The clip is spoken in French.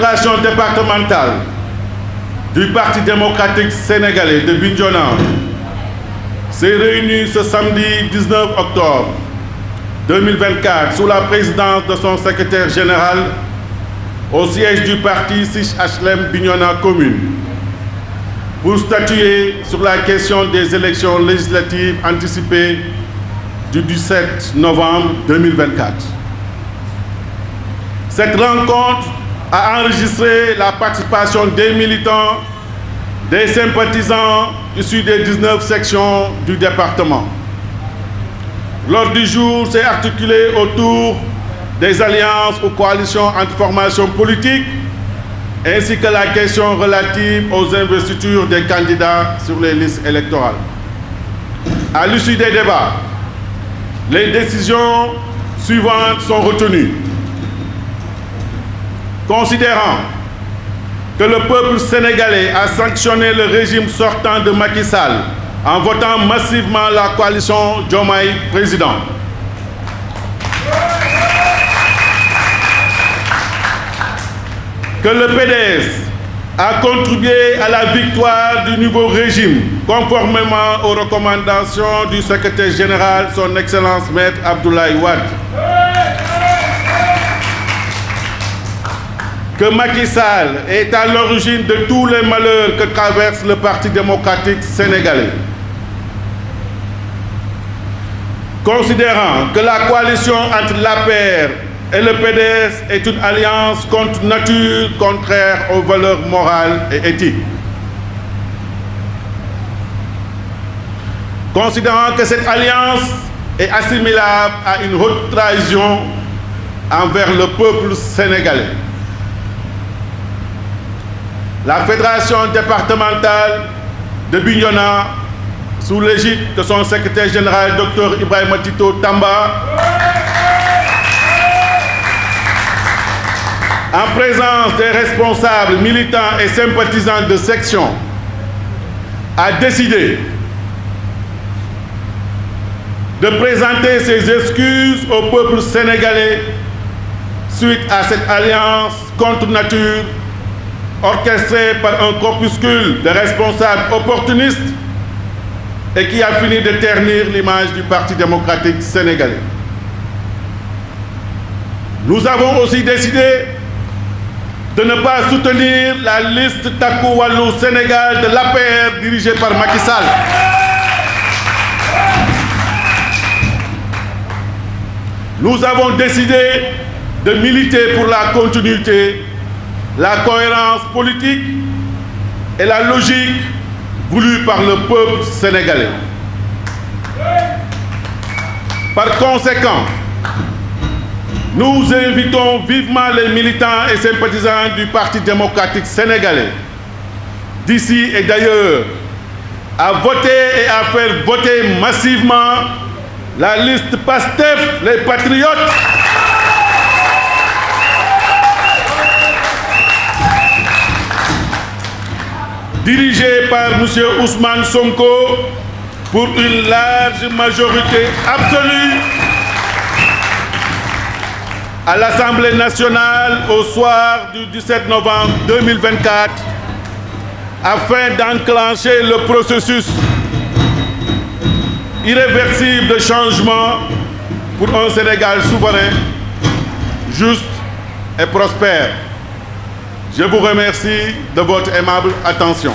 fédération départementale du Parti démocratique sénégalais de Bignona s'est réunie ce samedi 19 octobre 2024 sous la présidence de son secrétaire général au siège du parti 6 HLM Bignona Commune pour statuer sur la question des élections législatives anticipées du 17 novembre 2024. Cette rencontre a enregistré la participation des militants, des sympathisants issus des 19 sections du département. L'ordre du jour s'est articulé autour des alliances ou coalitions entre formations politiques ainsi que la question relative aux investitures des candidats sur les listes électorales. À l'issue des débats, les décisions suivantes sont retenues. Considérant que le peuple sénégalais a sanctionné le régime sortant de Macky Sall en votant massivement la coalition Diomaye président. Que le PDS a contribué à la victoire du nouveau régime, conformément aux recommandations du secrétaire général, son Excellence Maître Abdoulaye Wade. Que Macky Sall est à l'origine de tous les malheurs que traverse le Parti démocratique sénégalais. Considérant que la coalition entre l'APR et le PDS est une alliance contre nature contraire aux valeurs morales et éthiques. Considérant que cette alliance est assimilable à une haute trahison envers le peuple sénégalais. La Fédération départementale de Bignona, sous l'égide de son secrétaire général, Dr Ibrahim Tito Tamba, en présence des responsables militants et sympathisants de section, a décidé de présenter ses excuses au peuple sénégalais suite à cette alliance contre nature orchestrée par un corpuscule de responsables opportunistes et qui a fini de ternir l'image du Parti démocratique sénégalais. Nous avons aussi décidé de ne pas soutenir la liste Takou Sénégal de l'APR dirigée par Macky Sall. Nous avons décidé de militer pour la continuité, la cohérence politique et la logique voulue par le peuple sénégalais. Par conséquent, nous invitons vivement les militants et sympathisants du Parti démocratique sénégalais, d'ici et d'ailleurs, à voter et à faire voter massivement la liste PASTEF, les patriotes, dirigée par M. Ousmane Sonko pour une large majorité absolue à l'Assemblée nationale au soir du 17 novembre 2024 afin d'enclencher le processus irréversible de changement pour un Sénégal souverain, juste et prospère. Je vous remercie de votre aimable attention.